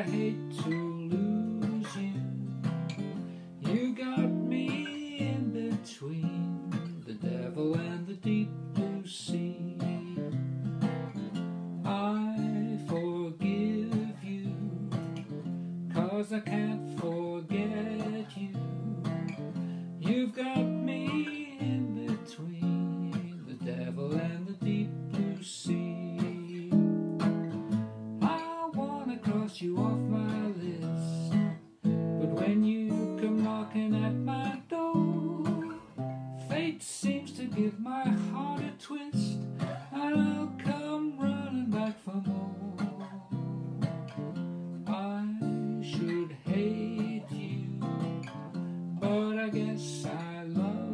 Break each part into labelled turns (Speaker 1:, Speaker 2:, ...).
Speaker 1: I hate to lose you. You got me in between the devil and the deep blue sea. I forgive you, cause I can't forget you. You've got you off my list, but when you come knocking at my door, fate seems to give my heart a twist, and I'll come running back for more. I should hate you, but I guess I love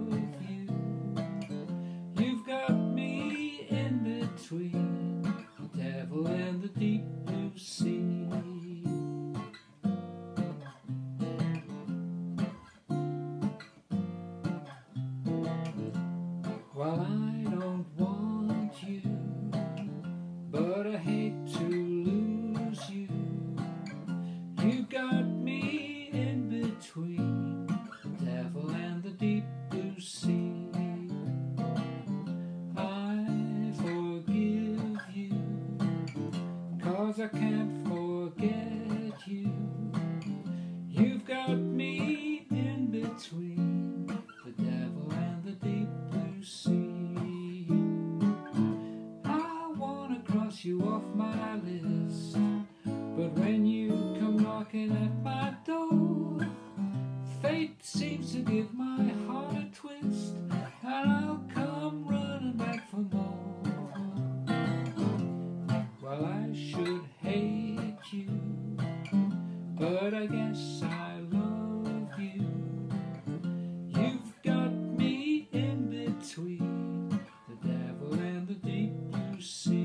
Speaker 1: Well, I don't want you, but I hate to lose you. You got me in between the devil and the deep blue sea. I forgive you, cause I can't. you off my list. But when you come knocking at my door, fate seems to give my heart a twist, and I'll come running back for more. Well, I should hate you, but I guess I love you. You've got me in between the devil and the deep blue sea.